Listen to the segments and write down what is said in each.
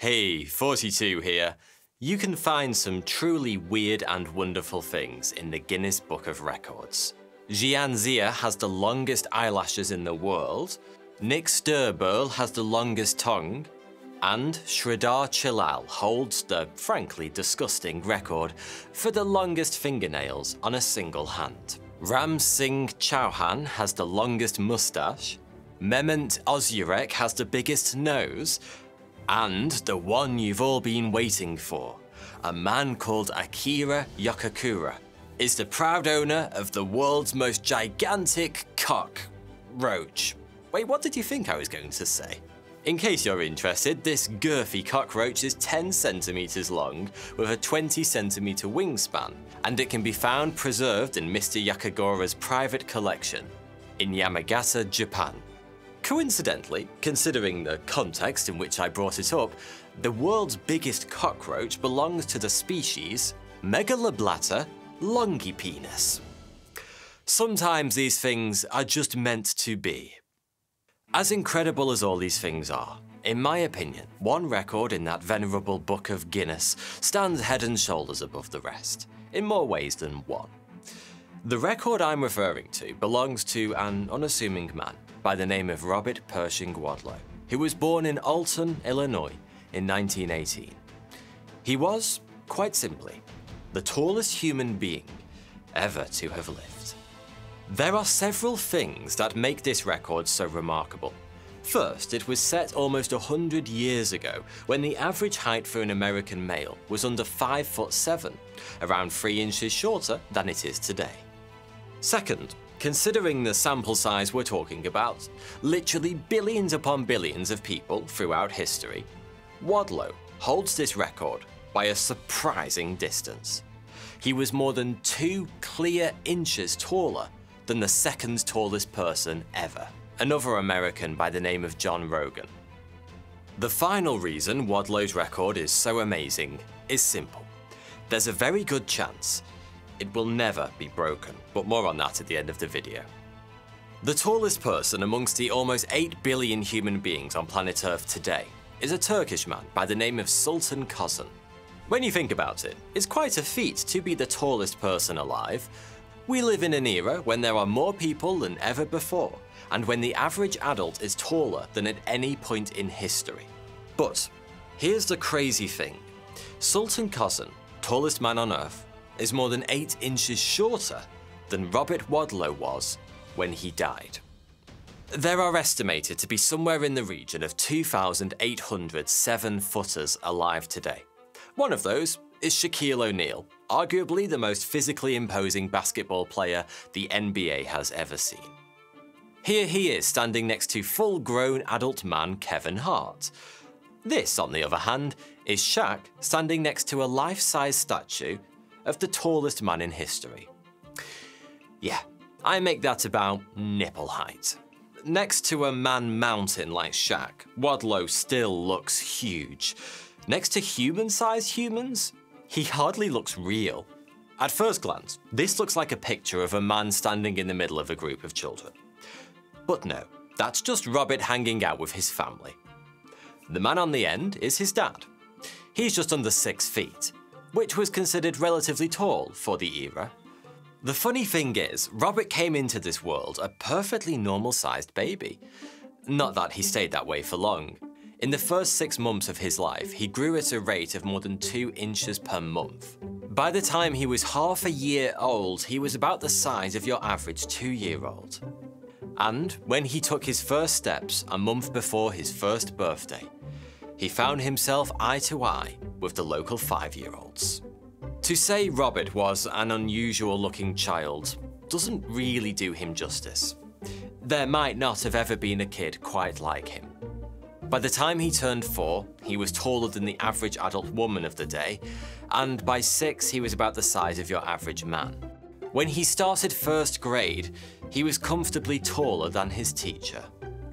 Hey, Thoughty2 here. You can find some truly weird and wonderful things in the Guinness Book of Records. Xian Xia has the longest eyelashes in the world, Nick Stoeberl has the longest tongue, and Sridhar Chilal holds the frankly disgusting record for the longest fingernails on a single hand. Ram Singh Chauhan has the longest mustache, Mehmet Ozyurek has the biggest nose, and the one you've all been waiting for, a man called Akira Yokokura, is the proud owner of the world's most gigantic cockroach. Wait, what did you think I was going to say? In case you're interested, this girthy cockroach is 10 centimeters long with a 20 centimeter wingspan, and it can be found preserved in Mr. Yokokura's private collection in Yamagata, Japan. Coincidentally, considering the context in which I brought it up, the world's biggest cockroach belongs to the species Megaloblatta longipennis. Sometimes these things are just meant to be. As incredible as all these things are, in my opinion, one record in that venerable book of Guinness stands head and shoulders above the rest, in more ways than one. The record I'm referring to belongs to an unassuming man by the name of Robert Pershing Wadlow, who was born in Alton, Illinois in 1918. He was, quite simply, the tallest human being ever to have lived. There are several things that make this record so remarkable. First, it was set almost 100 years ago, when the average height for an American male was under 5 foot 7, around 3 inches shorter than it is today. Second, considering the sample size we're talking about, literally billions upon billions of people throughout history, Wadlow holds this record by a surprising distance. He was more than 2 clear inches taller than the second tallest person ever, another American by the name of John Rogan. The final reason Wadlow's record is so amazing is simple. There's a very good chance it will never be broken, but more on that at the end of the video. The tallest person amongst the almost 8 billion human beings on planet Earth today is a Turkish man by the name of Sultan Kösen. When you think about it, it's quite a feat to be the tallest person alive. We live in an era when there are more people than ever before, and when the average adult is taller than at any point in history. But here's the crazy thing. Sultan Kösen, tallest man on Earth, is more than 8 inches shorter than Robert Wadlow was when he died. There are estimated to be somewhere in the region of 2,800 seven-footers alive today. One of those is Shaquille O'Neal, arguably the most physically imposing basketball player the NBA has ever seen. Here he is standing next to full-grown adult man Kevin Hart. This, on the other hand, is Shaq standing next to a life-size statue of the tallest man in history. Yeah, I make that about nipple height. Next to a man mountain like Shaq, Wadlow still looks huge. Next to human-sized humans, he hardly looks real. At first glance, this looks like a picture of a man standing in the middle of a group of children. But no, that's just Robert hanging out with his family. The man on the end is his dad. He's just under six feet, which was considered relatively tall for the era. The funny thing is, Robert came into this world a perfectly normal-sized baby. Not that he stayed that way for long. In the first six months of his life, he grew at a rate of more than two inches per month. By the time he was half a year old, he was about the size of your average two-year-old. And when he took his first steps a month before his first birthday, he found himself eye to eye with the local five-year-olds. To say Robert was an unusual looking child doesn't really do him justice. There might not have ever been a kid quite like him. By the time he turned four, he was taller than the average adult woman of the day, and by six, he was about the size of your average man. When he started first grade, he was comfortably taller than his teacher.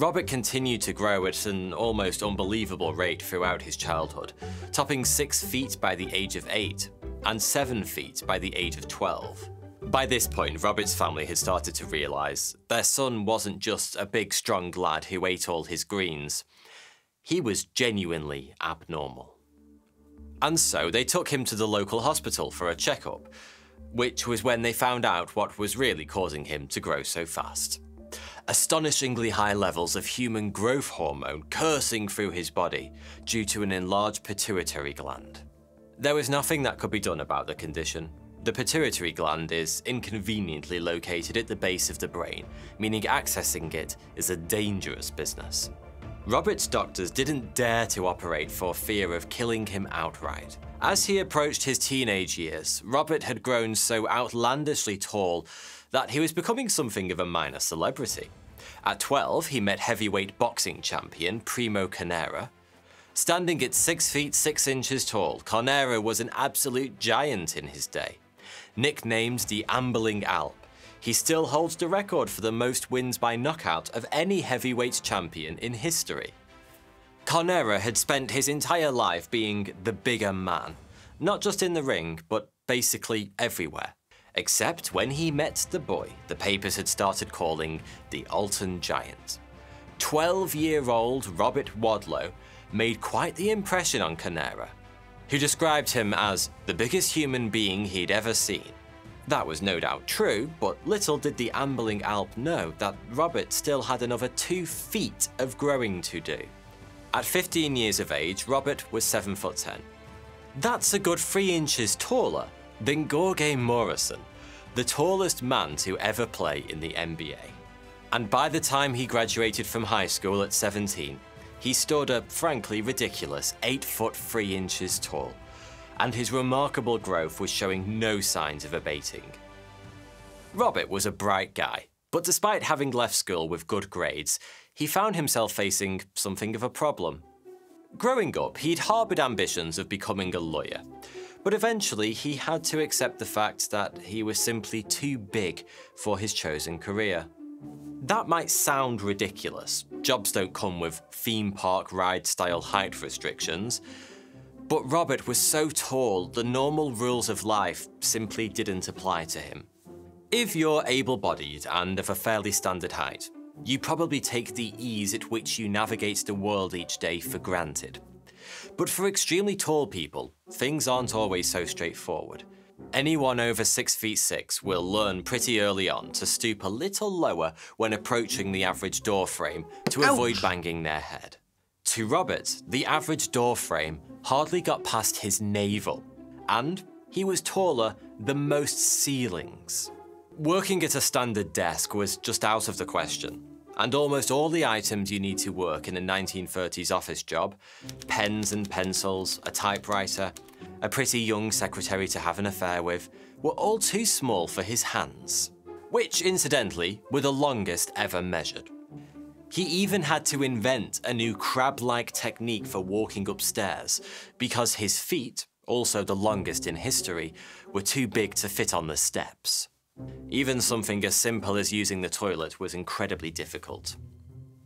Robert continued to grow at an almost unbelievable rate throughout his childhood, topping 6 feet by the age of 8 and 7 feet by the age of 12. By this point, Robert's family had started to realise their son wasn't just a big strong lad who ate all his greens. He was genuinely abnormal. And so they took him to the local hospital for a checkup, which was when they found out what was really causing him to grow so fast. Astonishingly high levels of human growth hormone coursing through his body due to an enlarged pituitary gland. There was nothing that could be done about the condition. The pituitary gland is inconveniently located at the base of the brain, meaning accessing it is a dangerous business. Robert's doctors didn't dare to operate for fear of killing him outright. As he approached his teenage years, Robert had grown so outlandishly tall that he was becoming something of a minor celebrity. At 12, he met heavyweight boxing champion Primo Carnera. Standing at 6 feet 6 inches tall, Carnera was an absolute giant in his day. Nicknamed the Ambling Alp, he still holds the record for the most wins by knockout of any heavyweight champion in history. Carnera had spent his entire life being the bigger man, not just in the ring, but basically everywhere. Except when he met the boy the papers had started calling the Alton Giant. 12 year old Robert Wadlow made quite the impression on Carnera, who described him as the biggest human being he'd ever seen. That was no doubt true, but little did the ambling Alp know that Robert still had another two feet of growing to do. At 15 years of age, Robert was 7 foot 10. That's a good 3 inches taller than Gheorghe Muresan, the tallest man to ever play in the NBA. And by the time he graduated from high school at 17, he stood a frankly ridiculous 8 foot 3 inches tall and his remarkable growth was showing no signs of abating. Robert was a bright guy, but despite having left school with good grades, he found himself facing something of a problem. Growing up, he'd harboured ambitions of becoming a lawyer, but eventually he had to accept the fact that he was simply too big for his chosen career. That might sound ridiculous. Jobs don't come with theme park ride style height restrictions, but Robert was so tall, the normal rules of life simply didn't apply to him. If you're able-bodied and of a fairly standard height, you probably take the ease at which you navigate the world each day for granted. But for extremely tall people, things aren't always so straightforward. Anyone over 6 feet 6 will learn pretty early on to stoop a little lower when approaching the average door frame to Ouch. avoid banging their head. To Robert, the average door frame hardly got past his navel, and he was taller than most ceilings. Working at a standard desk was just out of the question, and almost all the items you need to work in a 1930s office job pens and pencils, a typewriter, a pretty young secretary to have an affair with were all too small for his hands, which, incidentally, were the longest ever measured. He even had to invent a new crab-like technique for walking upstairs because his feet, also the longest in history, were too big to fit on the steps. Even something as simple as using the toilet was incredibly difficult.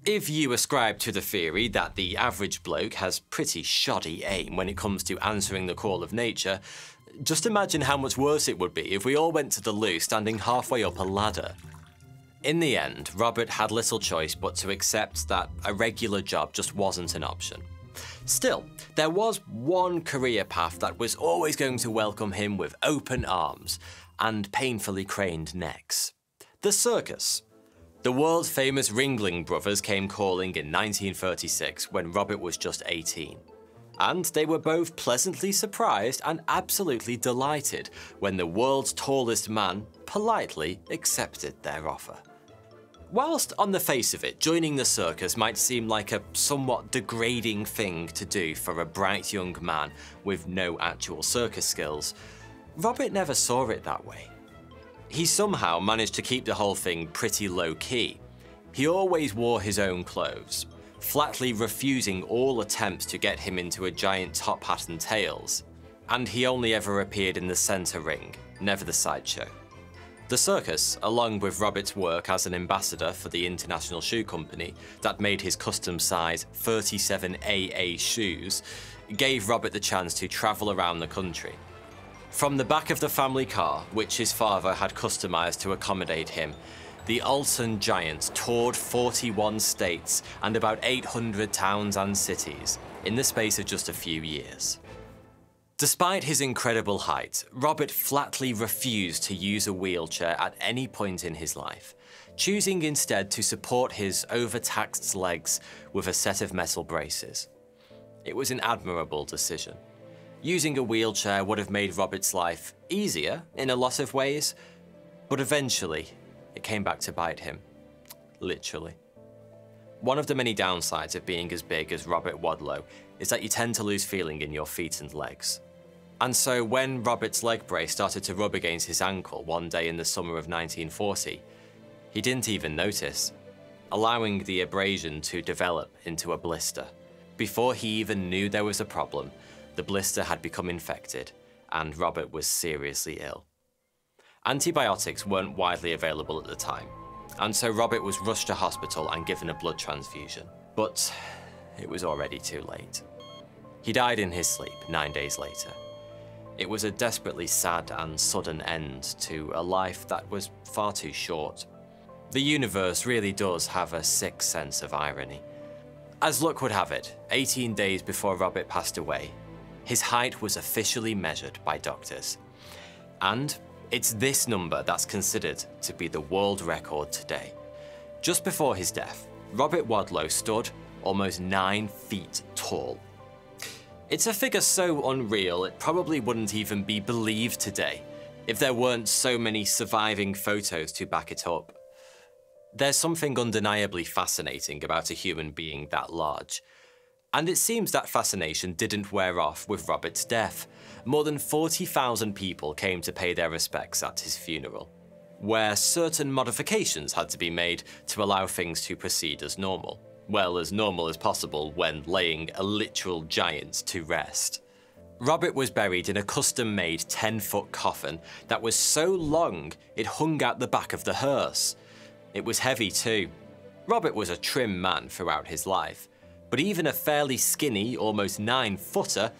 If you ascribe to the theory that the average bloke has pretty shoddy aim when it comes to answering the call of nature, just imagine how much worse it would be if we all went to the loo standing halfway up a ladder. In the end, Robert had little choice but to accept that a regular job just wasn't an option. Still, there was one career path that was always going to welcome him with open arms and painfully craned necks. The circus. The world famous Ringling Brothers came calling in 1936 when Robert was just 18. And they were both pleasantly surprised and absolutely delighted when the world's tallest man politely accepted their offer. Whilst on the face of it, joining the circus might seem like a somewhat degrading thing to do for a bright young man with no actual circus skills, Robert never saw it that way. He somehow managed to keep the whole thing pretty low-key. He always wore his own clothes, flatly refusing all attempts to get him into a giant top hat and tails. And he only ever appeared in the centre ring, never the sideshow. The circus, along with Robert's work as an ambassador for the International Shoe Company that made his custom size 37AA shoes, gave Robert the chance to travel around the country. From the back of the family car, which his father had customised to accommodate him, the Alton Giants toured 41 states and about 800 towns and cities in the space of just a few years. Despite his incredible height, Robert flatly refused to use a wheelchair at any point in his life, choosing instead to support his overtaxed legs with a set of metal braces. It was an admirable decision. Using a wheelchair would have made Robert's life easier in a lot of ways, but eventually it came back to bite him. Literally. One of the many downsides of being as big as Robert Wadlow is that you tend to lose feeling in your feet and legs. And so when Robert's leg brace started to rub against his ankle one day in the summer of 1940, he didn't even notice, allowing the abrasion to develop into a blister. Before he even knew there was a problem, the blister had become infected, and Robert was seriously ill. Antibiotics weren't widely available at the time, and so Robert was rushed to hospital and given a blood transfusion. But it was already too late. He died in his sleep nine days later. It was a desperately sad and sudden end to a life that was far too short. The universe really does have a sick sense of irony. As luck would have it, 18 days before Robert passed away, his height was officially measured by doctors. And it's this number that's considered to be the world record today. Just before his death, Robert Wadlow stood almost 9 feet tall. It's a figure so unreal it probably wouldn't even be believed today if there weren't so many surviving photos to back it up. There's something undeniably fascinating about a human being that large. And it seems that fascination didn't wear off with Robert's death. More than 40,000 people came to pay their respects at his funeral, where certain modifications had to be made to allow things to proceed as normal well, as normal as possible when laying a literal giant to rest. Robert was buried in a custom-made 10-foot coffin that was so long it hung out the back of the hearse. It was heavy too. Robert was a trim man throughout his life, but even a fairly skinny, almost 9-footer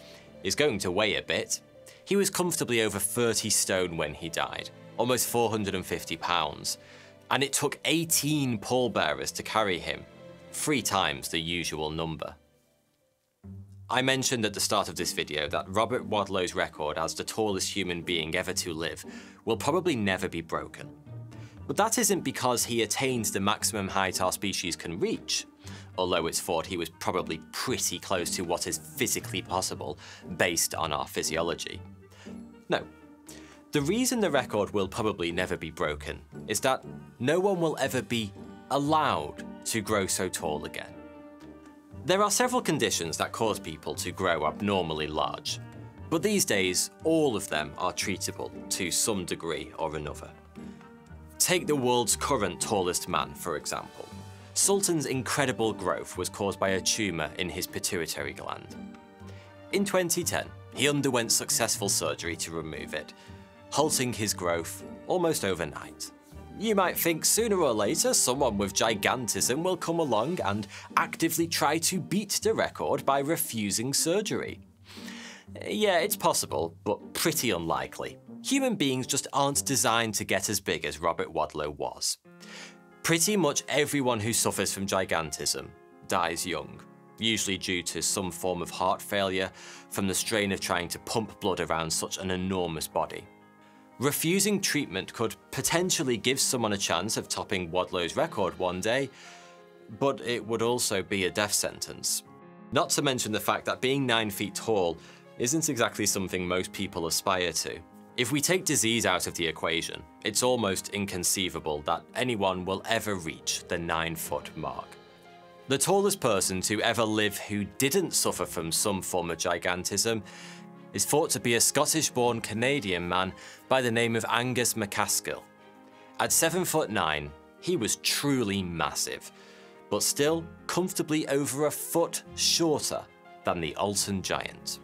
is going to weigh a bit. He was comfortably over 30 stone when he died, almost 450 pounds, and it took 18 pallbearers to carry him, three times the usual number. I mentioned at the start of this video that Robert Wadlow's record as the tallest human being ever to live will probably never be broken. But that isn't because he attained the maximum height our species can reach, although it's thought he was probably pretty close to what is physically possible based on our physiology. No. The reason the record will probably never be broken is that no one will ever be allowed to grow so tall again. There are several conditions that cause people to grow abnormally large, but these days all of them are treatable to some degree or another. Take the world's current tallest man, for example. Sultan's incredible growth was caused by a tumour in his pituitary gland. In 2010, he underwent successful surgery to remove it, halting his growth almost overnight. You might think sooner or later someone with gigantism will come along and actively try to beat the record by refusing surgery. Yeah, it's possible, but pretty unlikely. Human beings just aren't designed to get as big as Robert Wadlow was. Pretty much everyone who suffers from gigantism dies young, usually due to some form of heart failure from the strain of trying to pump blood around such an enormous body. Refusing treatment could potentially give someone a chance of topping Wadlow's record one day, but it would also be a death sentence. Not to mention the fact that being 9 feet tall isn't exactly something most people aspire to. If we take disease out of the equation, it's almost inconceivable that anyone will ever reach the 9 foot mark. The tallest person to ever live who didn't suffer from some form of gigantism is thought to be a Scottish-born Canadian man by the name of Angus MacAskill. At 7 foot 9, he was truly massive, but still comfortably over a foot shorter than the Alton Giant.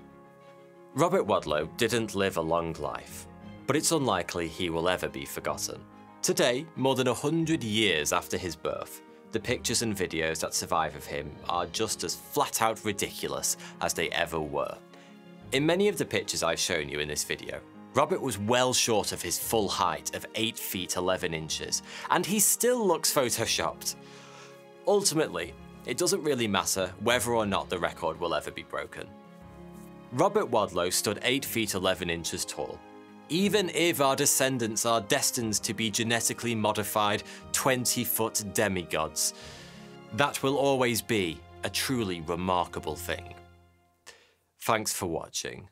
Robert Wadlow didn't live a long life, but it's unlikely he will ever be forgotten. Today, more than 100 years after his birth, the pictures and videos that survive of him are just as flat out ridiculous as they ever were. In many of the pictures I've shown you in this video, Robert was well short of his full height of 8 feet 11 inches, and he still looks photoshopped. Ultimately, it doesn't really matter whether or not the record will ever be broken. Robert Wadlow stood 8 feet 11 inches tall. Even if our descendants are destined to be genetically modified 20 foot demigods, that will always be a truly remarkable thing. Thanks for watching.